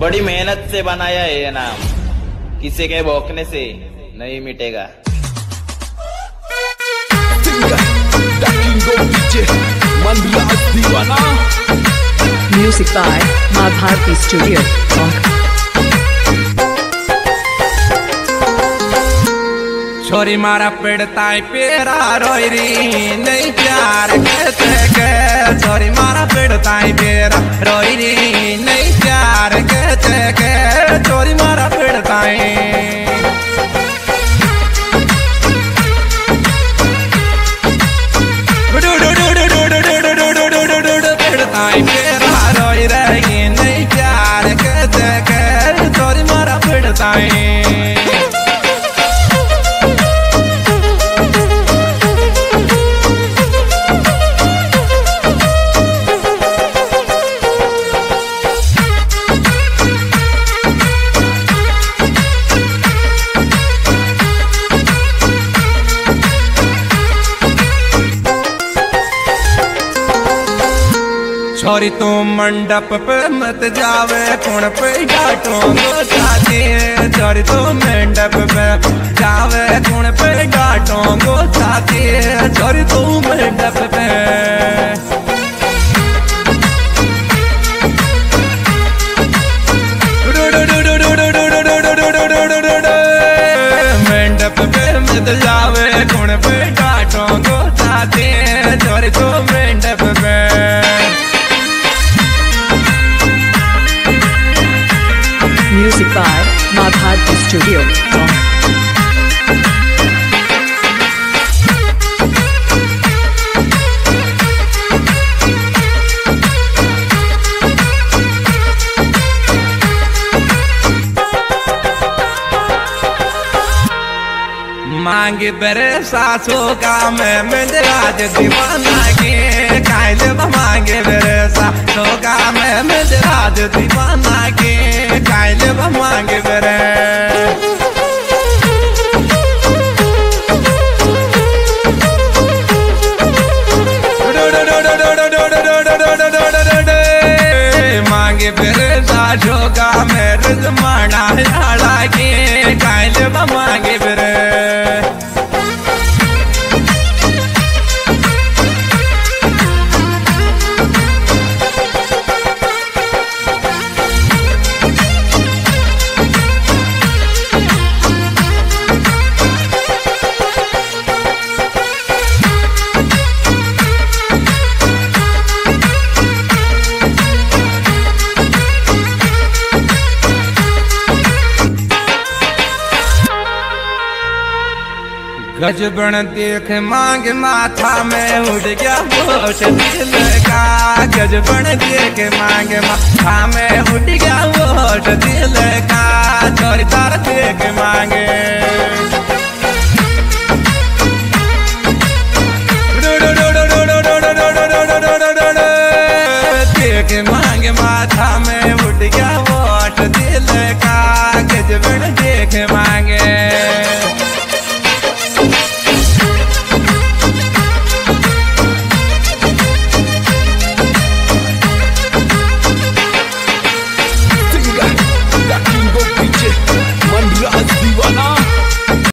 बड़ी मेहनत से बनाया है ये नाम। किसी के भोंकने से नहीं मिटेगा। Music by Ma Bharti Studio. छोरी मारा पेड़ताई पेरा रोई री नहीं प्यार कहते के? छोरी मारा पेड़ताई पेरा रोई री नहीं प्यार कहते के छोरी मारा पेड़ताई पेड़ताई पेरा रोई छोरी तू मंडप पे मत जावे, कौन पे चाहती है छोरी तू मंडप पे जावे, कौन पे चाहती है छोरी तू मंडप पे। मंडप पे मत जावे, कौन पे Bharti Studio. मांगे बरे सासू का मैं मिजराज दीवाना के कायल मांगे बरे सासू का मैं मिजराज दीवाना के कायल मांगे बरे का मैं रजमाना जुबन देख मांग माथा में उड़ गया होश दिल का। गजबन देख मांग माथा में उड़ गया होश दिल का। देख मांगे। देख मांग माथा में उड़ गया